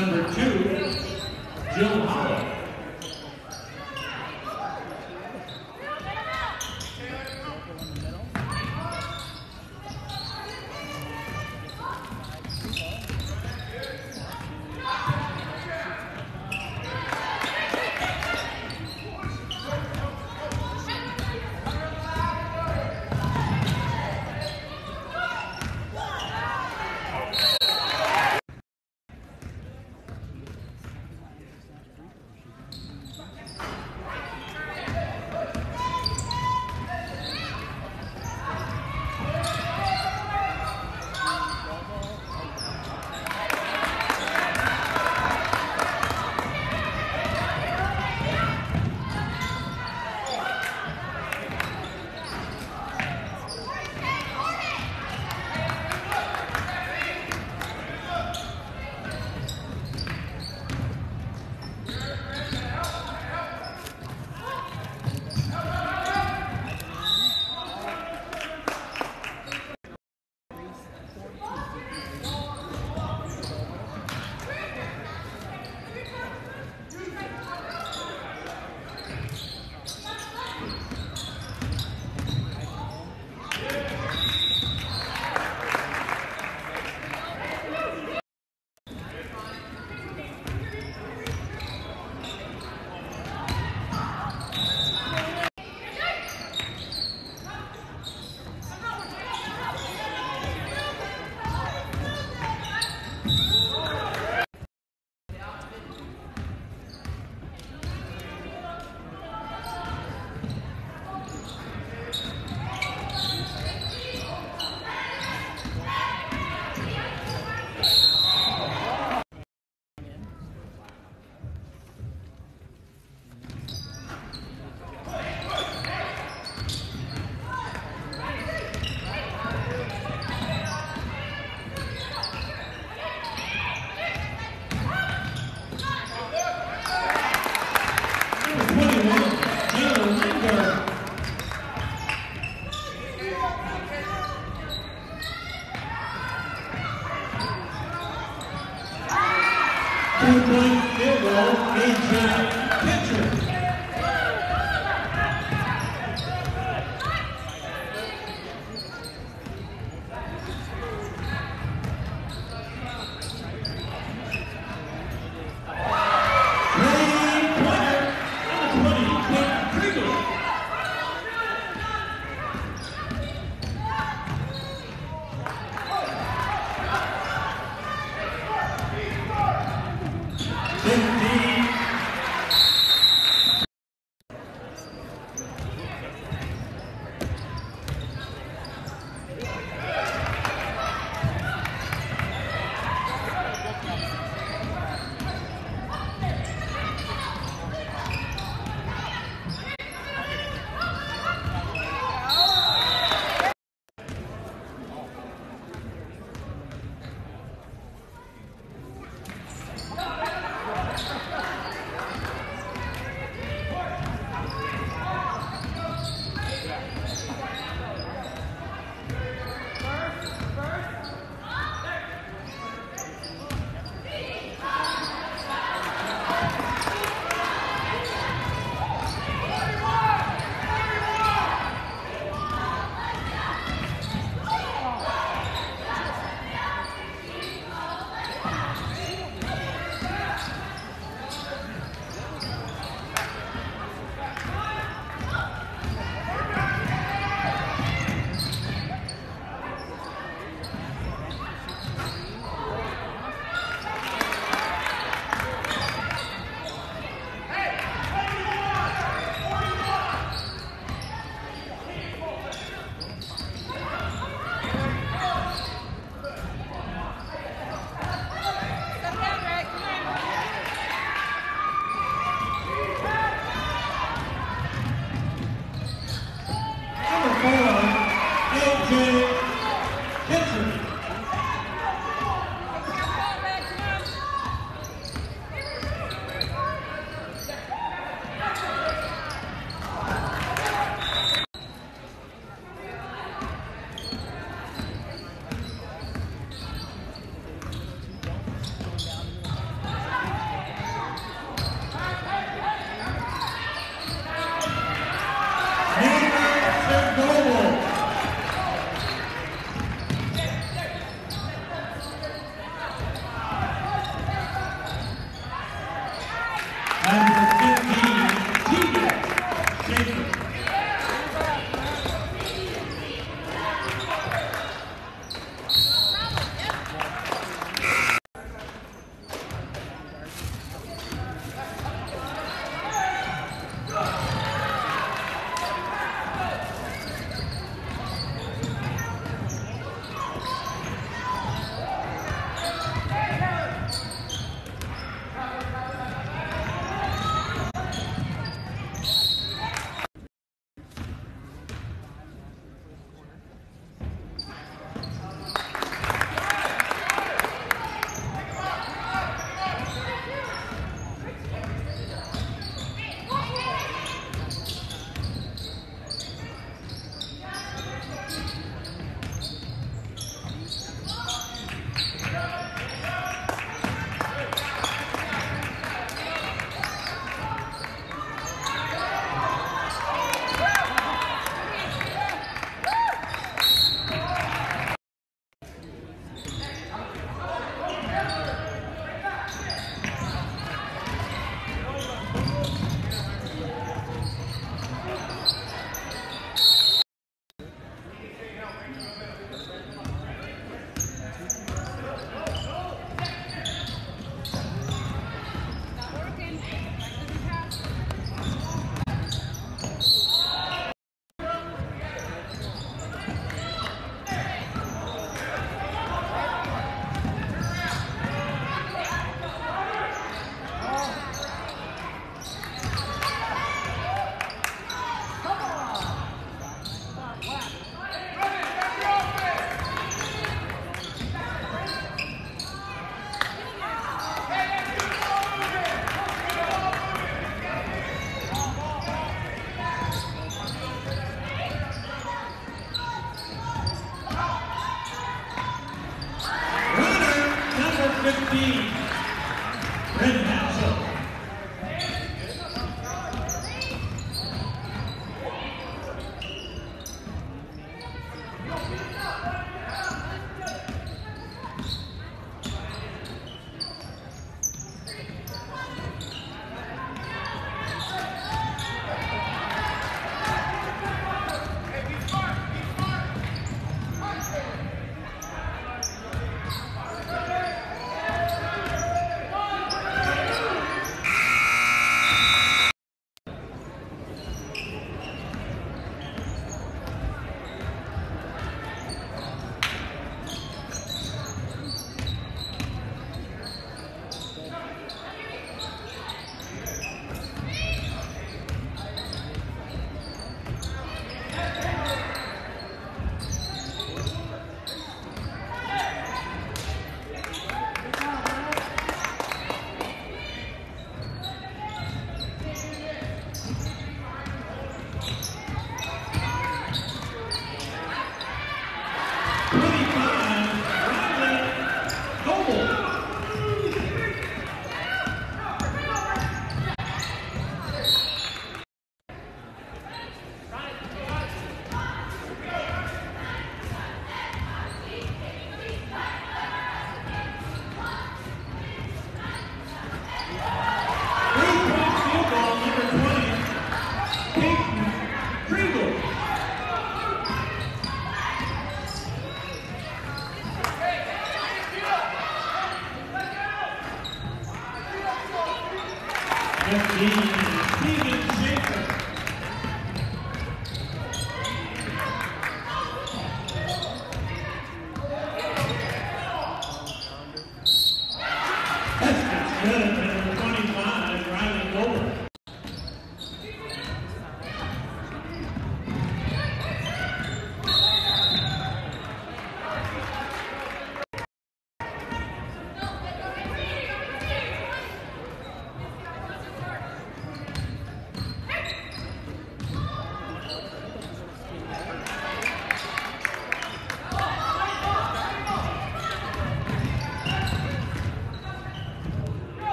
Number two, Jill Hollow.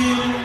Field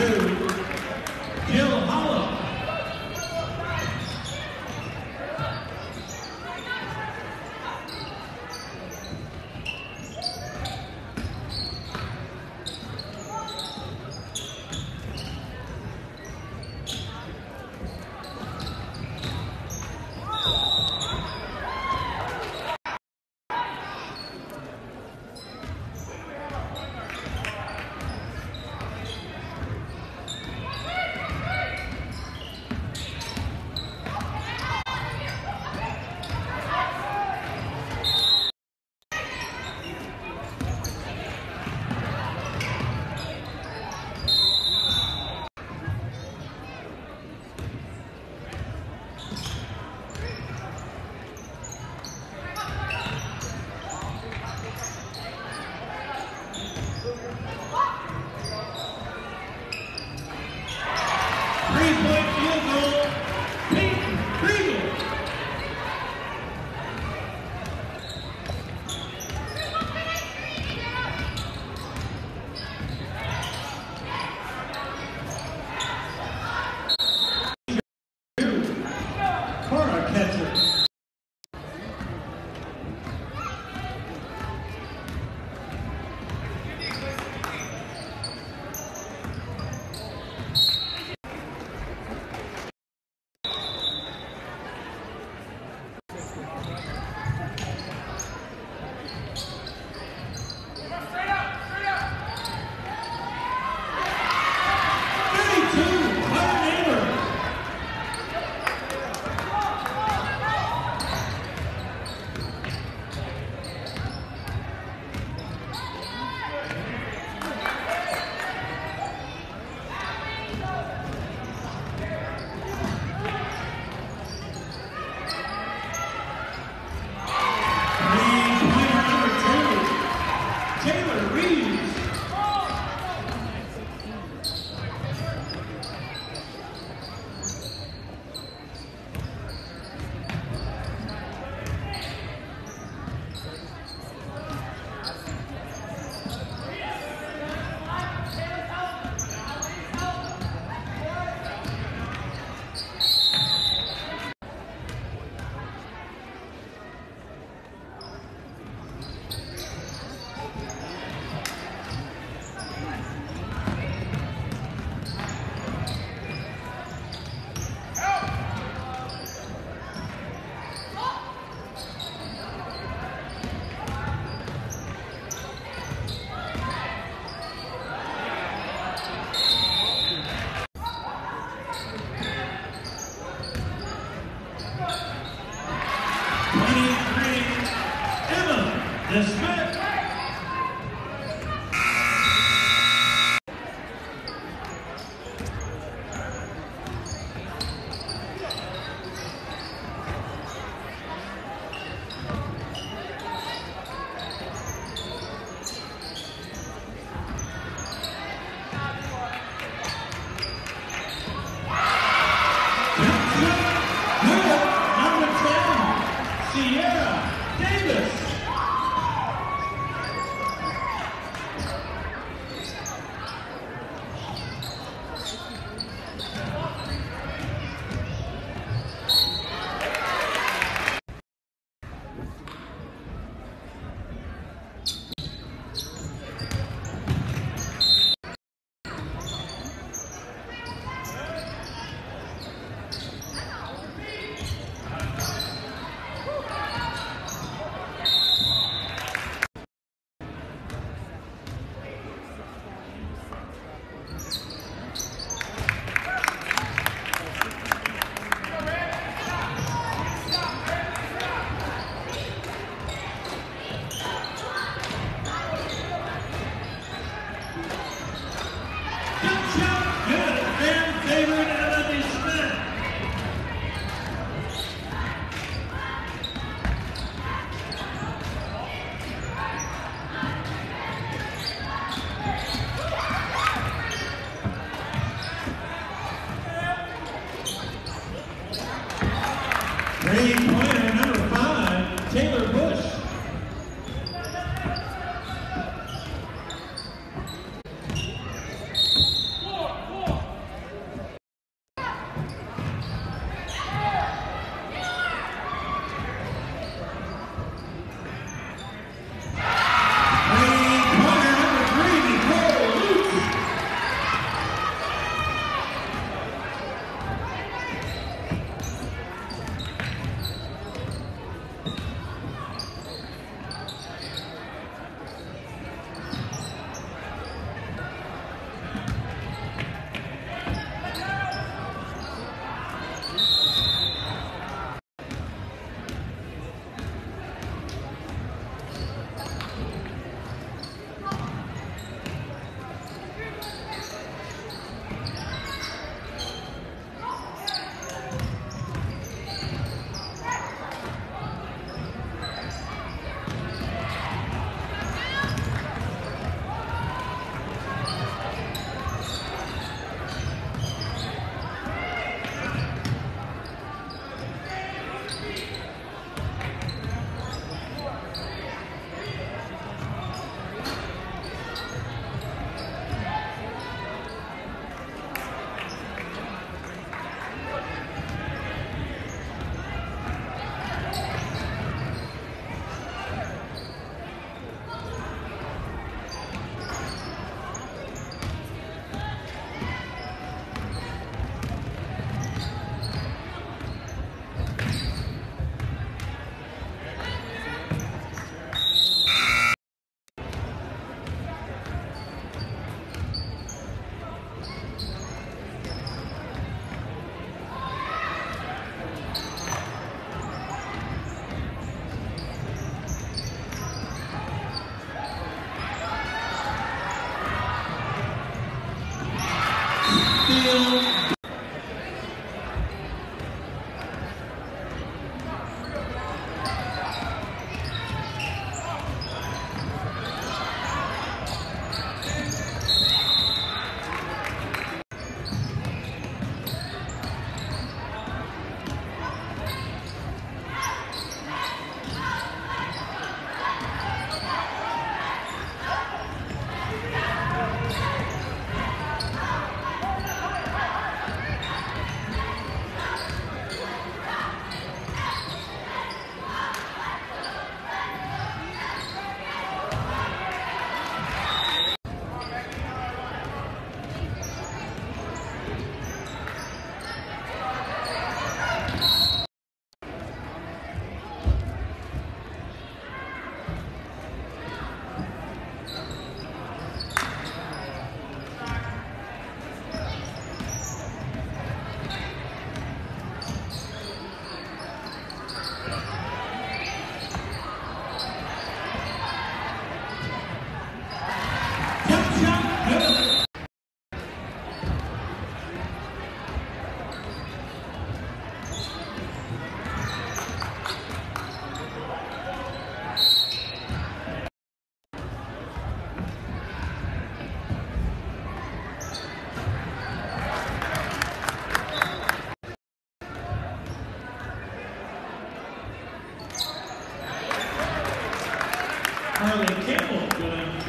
two,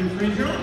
Carly Campbell